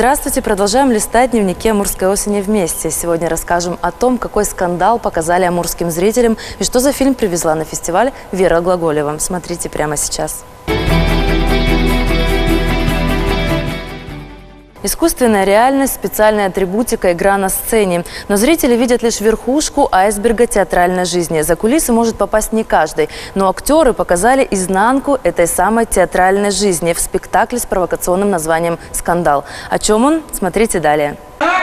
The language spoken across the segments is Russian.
Здравствуйте! Продолжаем листать дневники Амурской осени вместе. Сегодня расскажем о том, какой скандал показали амурским зрителям и что за фильм привезла на фестиваль Вера Глаголева. Смотрите прямо сейчас. Искусственная реальность, специальная атрибутика, игра на сцене. Но зрители видят лишь верхушку айсберга театральной жизни. За кулисы может попасть не каждый. Но актеры показали изнанку этой самой театральной жизни в спектакле с провокационным названием «Скандал». О чем он? Смотрите далее. А?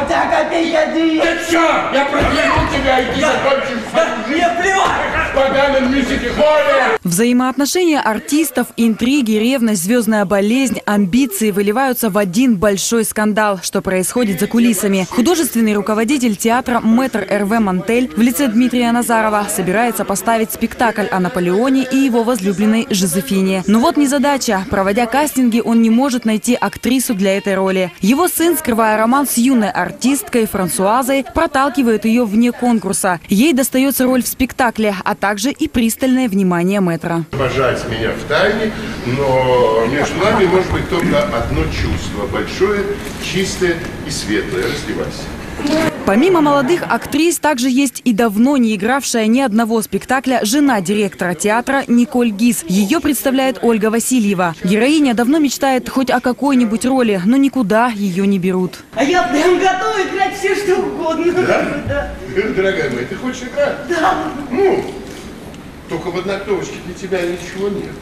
У тебя копейки один. Ты что? Я проклянул тебя, и ты закончишь. Мне плевать. Взаимоотношения артистов, интриги, ревность, звездная болезнь, амбиции выливаются в один большой скандал, что происходит за кулисами. Художественный руководитель театра мэтр РВ Мантель в лице Дмитрия Назарова собирается поставить спектакль о Наполеоне и его возлюбленной Жозефине. Но вот незадача. Проводя кастинги, он не может найти актрису для этой роли. Его сын, скрывая роман с юной артисткой Франсуазой, проталкивает ее вне конкурса. Ей достается роль в спектакле, а также и пристальное внимание мэтра. Обожать меня в тайне, но между нами может быть только одно чувство. Большое, чистое и светлое. Раздевайся. Помимо молодых актрис, также есть и давно не игравшая ни одного спектакля жена директора театра Николь Гиз. Ее представляет Ольга Васильева. Героиня давно мечтает хоть о какой-нибудь роли, но никуда ее не берут. А я прям готова играть все, что угодно. Да? да. Дорогая моя, ты хочешь играть? Да. Ну, только в однотовочке для тебя ничего нет.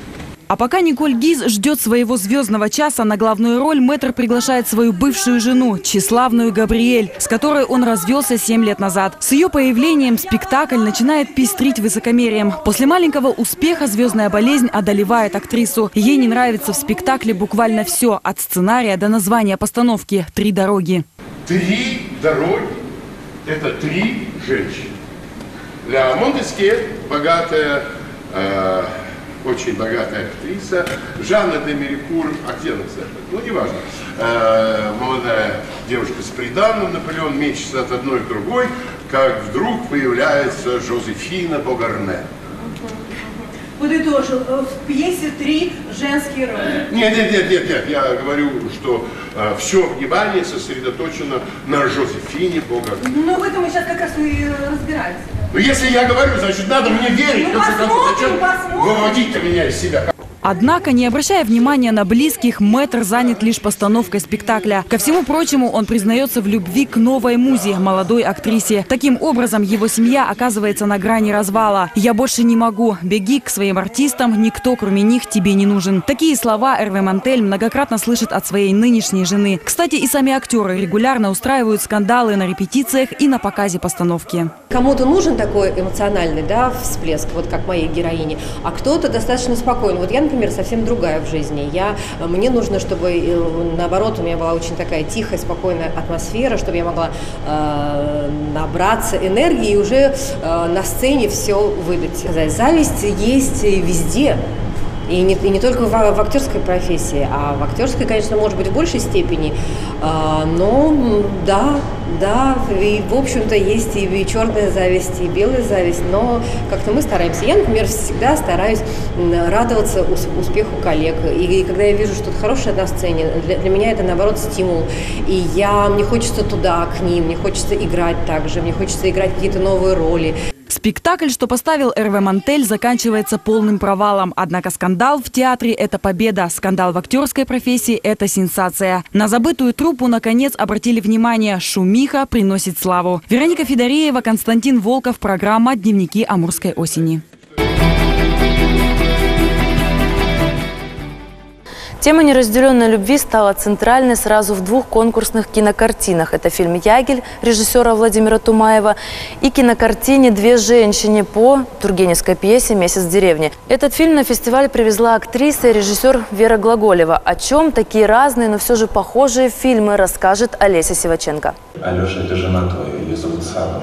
А пока Николь Гиз ждет своего звездного часа, на главную роль мэтр приглашает свою бывшую жену, тщеславную Габриэль, с которой он развелся 7 лет назад. С ее появлением спектакль начинает пестрить высокомерием. После маленького успеха звездная болезнь одолевает актрису. Ей не нравится в спектакле буквально все, от сценария до названия постановки «Три дороги». Три дороги – это три женщины. Для Монтеске богатая э, очень богатая актриса, Жанна де Мерикур, а где она, кстати? Ну, неважно. Э, молодая девушка с приданным, Наполеон мечется от одной к другой, как вдруг появляется Жозефина Богарне. Подытожил, э, в пьесе три женские роли. Нет, нет, нет, нет, нет, я говорю, что э, все внимание сосредоточено на Жозефине Богарне. Ну, в этом мы сейчас как раз и разбираемся. Ну, если я говорю, значит, надо мне верить. Ну, посмотрим, Зачем посмотрим. выводить-то меня из себя? Однако, не обращая внимания на близких, мэтр занят лишь постановкой спектакля. Ко всему прочему, он признается в любви к новой музе, молодой актрисе. Таким образом, его семья оказывается на грани развала. «Я больше не могу. Беги к своим артистам. Никто, кроме них, тебе не нужен». Такие слова Эрве Мантель многократно слышит от своей нынешней жены. Кстати, и сами актеры регулярно устраивают скандалы на репетициях и на показе постановки. Кому-то нужен такой эмоциональный да, всплеск, вот как моей героине, а кто-то достаточно спокойный. Вот я, например, например, совсем другая в жизни. Я, мне нужно, чтобы, э, наоборот, у меня была очень такая тихая, спокойная атмосфера, чтобы я могла э, набраться энергии и уже э, на сцене все выдать. Зависть есть везде. И не, и не только в, в актерской профессии, а в актерской, конечно, может быть в большей степени. А, но да, да, и в общем-то есть и, черная зависть, и белая зависть, но как-то мы стараемся. Я, например, всегда стараюсь радоваться успеху коллег. И, и когда я вижу что-то хорошее на сцене, для, для меня это наоборот стимул. И я, мне хочется туда, к ним, мне хочется играть так же, мне хочется играть какие-то новые роли. Спектакль, что поставил РВ Мантель, заканчивается полным провалом. Однако скандал в театре – это победа. Скандал в актерской профессии – это сенсация. На забытую труппу, наконец, обратили внимание. Шумиха приносит славу. Вероника Федореева, Константин Волков. Программа «Дневники Амурской осени». Тема неразделенной любви стала центральной сразу в двух конкурсных кинокартинах. Это фильм «Ягель» режиссера Владимира Тумаева и кинокартине «Две женщины» по тургеневской пьесе «Месяц в деревне». Этот фильм на фестиваль привезла актриса и режиссер Вера Глаголева. О чем такие разные, но все же похожие фильмы расскажет Олеся Сиваченко. Алеша, это жена твоя, ее зовут Сава.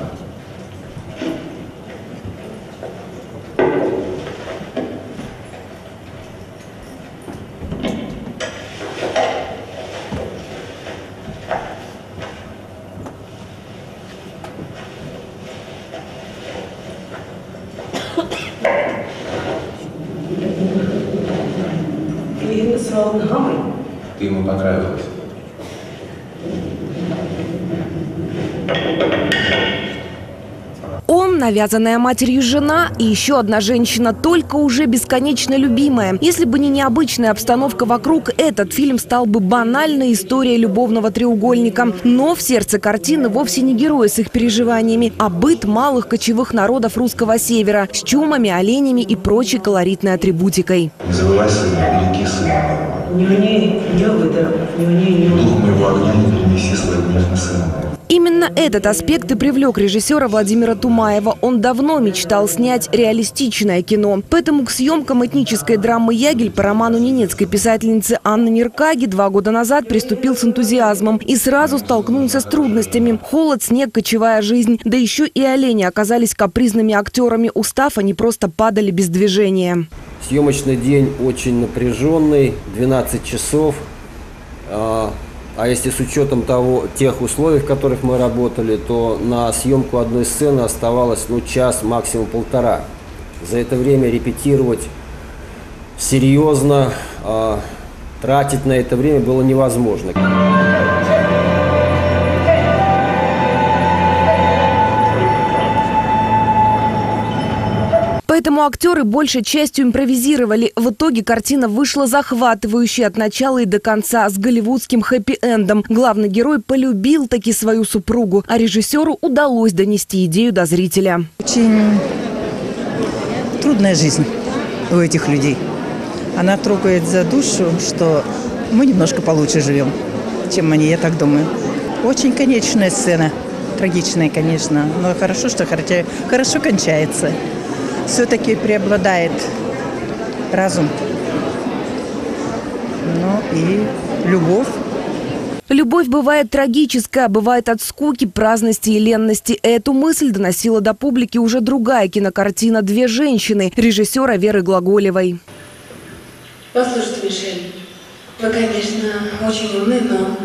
Ему понравилась. Он, навязанная матерью жена и еще одна женщина, только уже бесконечно любимая. Если бы не необычная обстановка вокруг, этот фильм стал бы банальной историей любовного треугольника. Но в сердце картины вовсе не герои с их переживаниями, а быт малых кочевых народов русского севера с чумами, оленями и прочей колоритной атрибутикой. Не забывай береги сына моего. Не уни, не выдал, не уни, не Дух моего огня не принеси свой гнев на сына моего. Именно этот аспект и привлек режиссера Владимира Тумаева. Он давно мечтал снять реалистичное кино. Поэтому к съемкам этнической драмы «Ягель» по роману ненецкой писательницы Анны Неркаги два года назад приступил с энтузиазмом и сразу столкнулся с трудностями. Холод, снег, кочевая жизнь. Да еще и олени оказались капризными актерами. Устав, они просто падали без движения. Съемочный день очень напряженный, 12 часов. А если с учетом того, тех условий, в которых мы работали, то на съемку одной сцены оставалось ну, час, максимум полтора. За это время репетировать серьезно, а, тратить на это время было невозможно. Поэтому актеры большей частью импровизировали. В итоге картина вышла захватывающей от начала и до конца, с голливудским хэппи-эндом. Главный герой полюбил таки свою супругу, а режиссеру удалось донести идею до зрителя. Очень трудная жизнь у этих людей. Она трогает за душу, что мы немножко получше живем, чем они, я так думаю. Очень конечная сцена. Трагичная, конечно, но хорошо, что хорошо, кончается все-таки преобладает разум. Ну и любовь. Любовь бывает трагическая, бывает от скуки, праздности и ленности. Эту мысль доносила до публики уже другая кинокартина «Две женщины» режиссера Веры Глаголевой. Послушайте, Мишель, вы, конечно, очень умны, но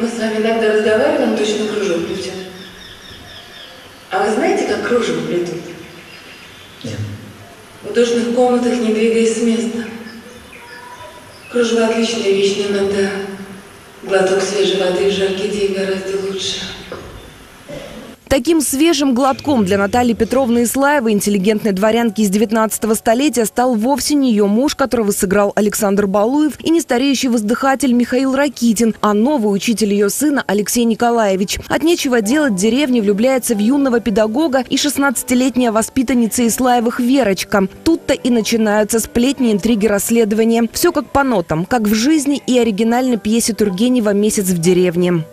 мы с вами иногда разговариваем, точно кружок плетем. А вы знаете, как кружево плетут? Душных комнатах не двигаясь с места. Кружево отличная вещь, но иногда глоток свежей воды в жаркий день гораздо лучше. Таким свежим глотком для Натальи Петровны Ислаевой, интеллигентной дворянки из 19 столетия, стал вовсе не ее муж, которого сыграл Александр Балуев, и не стареющий воздыхатель Михаил Ракитин, а новый учитель ее сына Алексей Николаевич. От нечего делать деревни влюбляется в юного педагога и 16-летняя воспитанница Ислаевых Верочка. Тут-то и начинаются сплетни, интриги, расследования. Все как по нотам, как в жизни и оригинальной пьесе Тургенева «Месяц в деревне»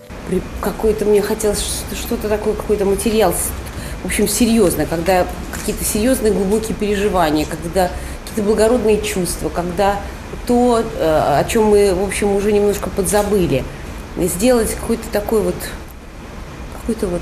какой-то мне хотелось что-то такое, какой-то материал, в общем, серьезно, когда какие-то серьезные глубокие переживания, когда какие-то благородные чувства, когда то, э, о чем мы, в общем, уже немножко подзабыли, сделать какой-то такой вот, какой-то вот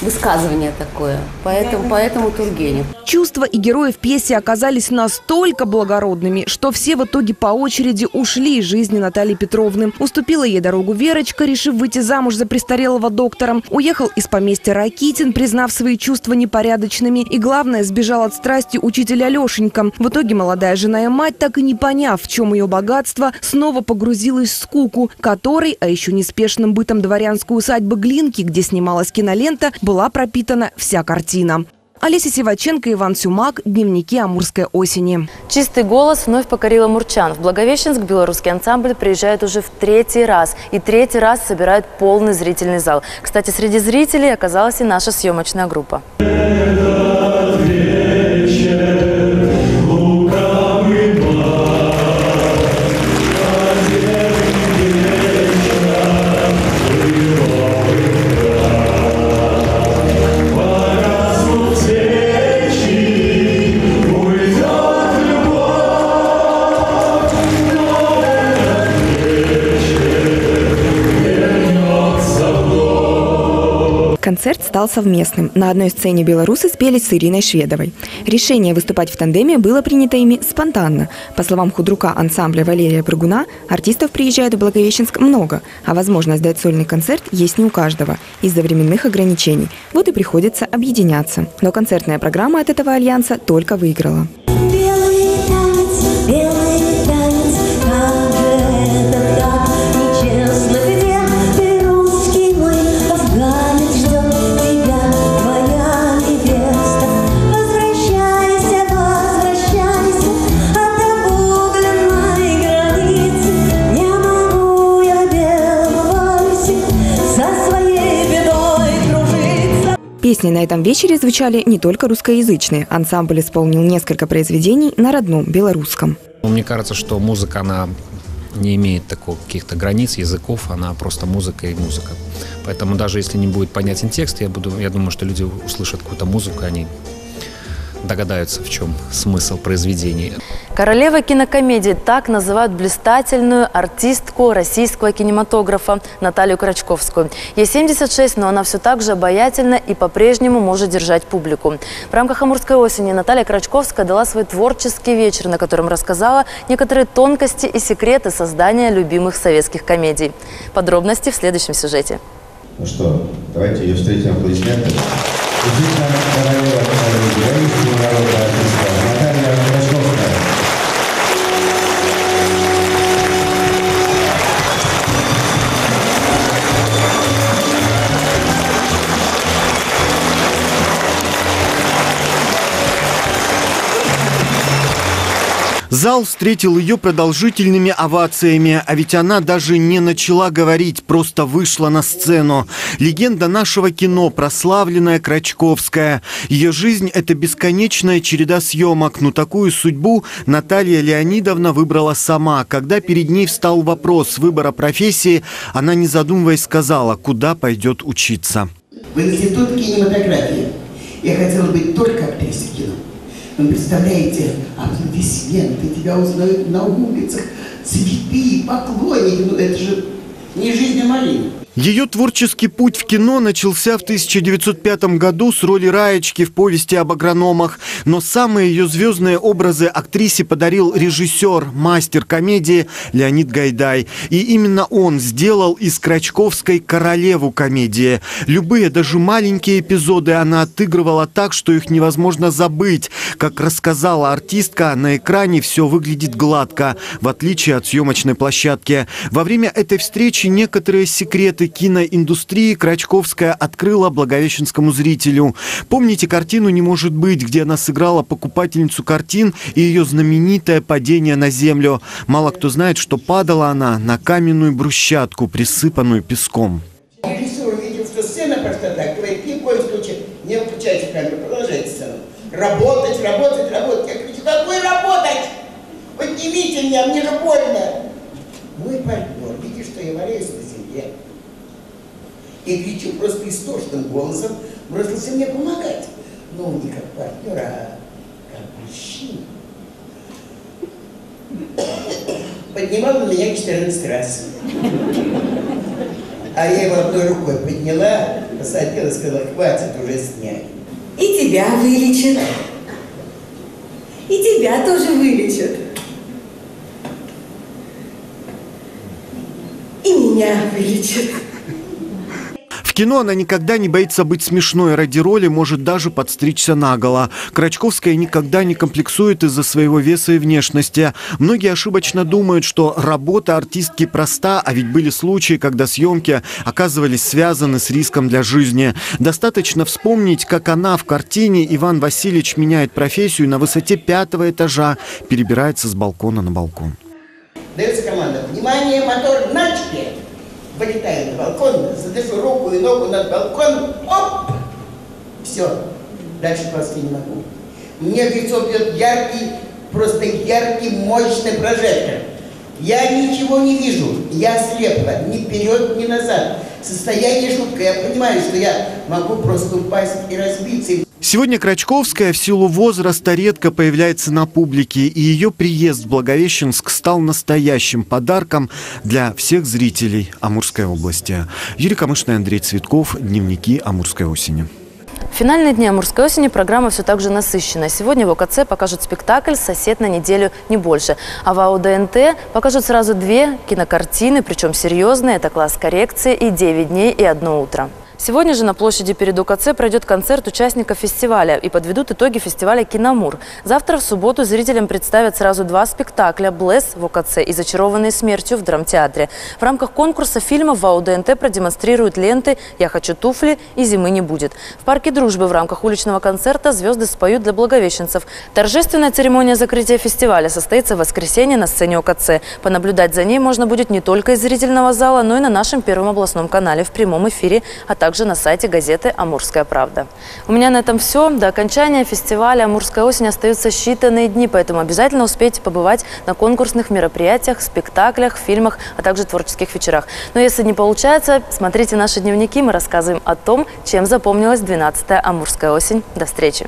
высказывание такое. Поэтому, поэтому Тургенев. Чувства и герои в пьесе оказались настолько благородными, что все в итоге по очереди ушли из жизни Натальи Петровны. Уступила ей дорогу Верочка, решив выйти замуж за престарелого доктора. Уехал из поместья Ракитин, признав свои чувства непорядочными. И главное, сбежал от страсти учителя Алешенька. В итоге молодая жена и мать, так и не поняв, в чем ее богатство, снова погрузилась в скуку, которой, а еще неспешным бытом дворянской усадьбы Глинки, где снималась кинолента, была пропитана вся картина. Олеся Сиваченко, Иван Сюмак. Дневники Амурской осени. Чистый голос вновь покорил Амурчан. В Благовещенск белорусский ансамбль приезжает уже в третий раз. И третий раз собирает полный зрительный зал. Кстати, среди зрителей оказалась и наша съемочная группа. Стал совместным. На одной сцене белорусы спели с Ириной Шведовой. Решение выступать в тандеме было принято ими спонтанно. По словам худрука ансамбля Валерия Прыгуна, артистов приезжает в Благовещенск много, а возможность дать сольный концерт есть не у каждого из-за временных ограничений. Вот и приходится объединяться. Но концертная программа от этого альянса только выиграла. Песни на этом вечере звучали не только русскоязычные. Ансамбль исполнил несколько произведений на родном белорусском. Мне кажется, что музыка, она не имеет такого каких-то границ, языков, она просто музыка и музыка. Поэтому даже если не будет понятен текст, я, буду, я думаю, что люди услышат какую-то музыку, они догадаются, в чем смысл произведения. Королева кинокомедии – так называют блистательную артистку российского кинематографа Наталью Крачковскую. Ей 76, но она все так же обаятельна и по-прежнему может держать публику. В рамках «Амурской осени» Наталья Крачковская дала свой творческий вечер, на котором рассказала некоторые тонкости и секреты создания любимых советских комедий. Подробности в следующем сюжете. Ну что, давайте ее встретим аплодисментами. Королева комедии, российского Зал встретил ее продолжительными овациями, а ведь она даже не начала говорить, просто вышла на сцену. Легенда нашего кино, прославленная Крачковская. Ее жизнь – это бесконечная череда съемок, но такую судьбу Наталья Леонидовна выбрала сама. Когда перед ней встал вопрос выбора профессии, она, не задумываясь, сказала, куда пойдет учиться. В институт кинематографии я хотела быть только актрисой кино. Вы представляете, аплодисменты, тебя узнают на улицах, цветы, поклонники. Ну это же не жизнь, а малина. Ее творческий путь в кино начался в 1905 году с роли Раечки в повести об агрономах. Но самые ее звездные образы актрисе подарил режиссер, мастер комедии Леонид Гайдай. И именно он сделал из Крачковской королеву комедии. Любые, даже маленькие эпизоды она отыгрывала так, что их невозможно забыть. Как рассказала артистка, на экране все выглядит гладко, в отличие от съемочной площадки. Во время этой встречи некоторые секреты киноиндустрии Крачковская открыла благовещенскому зрителю. Помните картину «Не может быть», где она сыграла покупательницу картин и ее знаменитое падение на землю. Мало кто знает, что падала она на каменную брусчатку, присыпанную песком. Режиссер увидел, что сцена просто так, говорит, в коем случае не выключайте камеру, продолжайте сцену. Работать, работать, работать. Я кричу, какой работать? Поднимите меня, мне же больно. Мой партнер, видишь, что я валяюсь на земле, и кричу просто истошным голосом, бросился мне помогать. Но не как партнер, а как мужчина. Поднимал он меня 14 раз. А я его одной рукой подняла, посадила, сказала, хватит уже снять. И тебя вылечат. И тебя тоже вылечат. И меня вылечат. Кино она никогда не боится быть смешной. Ради роли может даже подстричься наголо. Крачковская никогда не комплексует из-за своего веса и внешности. Многие ошибочно думают, что работа артистки проста, а ведь были случаи, когда съемки оказывались связаны с риском для жизни. Достаточно вспомнить, как она в картине «Иван Васильевич меняет профессию» на высоте пятого этажа перебирается с балкона на балкон. Дается команда, внимание, мотор, начали! Вылетаю на балкон, задышу руку и ногу над балконом, оп! Все, дальше просто не могу. Мне в лицо бьет яркий, просто яркий, мощный прожектор. Я ничего не вижу, я слепла, ни вперед, ни назад. Состояние жуткое, я понимаю, что я могу просто упасть и разбиться. Сегодня Крачковская в силу возраста редко появляется на публике, и ее приезд в Благовещенск стал настоящим подарком для всех зрителей Амурской области. Юрий Камышный, Андрей Цветков. Дневники Амурской осени. Финальные дни Амурской осени программа все так же насыщена. Сегодня в ОКЦ покажут спектакль «Сосед на неделю, не больше». А в АУДНТ покажут сразу две кинокартины, причем серьезные. Это «Класс коррекции» и «9 дней и одно утро». Сегодня же на площади перед УКЦ пройдет концерт участников фестиваля и подведут итоги фестиваля «Киномур». Завтра в субботу зрителям представят сразу два спектакля «Блесс» в УКЦ и «Зачарованные смертью» в драмтеатре. В рамках конкурса фильмов в АУДНТ продемонстрируют ленты «Я хочу туфли» и «Зимы не будет». В парке дружбы в рамках уличного концерта звезды споют для благовещенцев. Торжественная церемония закрытия фестиваля состоится в воскресенье на сцене ОКЦ. Понаблюдать за ней можно будет не только из зрительного зала, но и на нашем первом областном канале в прямом эфире, а также также на сайте газеты «Амурская правда». У меня на этом все. До окончания фестиваля «Амурская осень» остаются считанные дни, поэтому обязательно успейте побывать на конкурсных мероприятиях, спектаклях, фильмах, а также творческих вечерах. Но если не получается, смотрите наши дневники, мы рассказываем о том, чем запомнилась 12-я «Амурская осень». До встречи!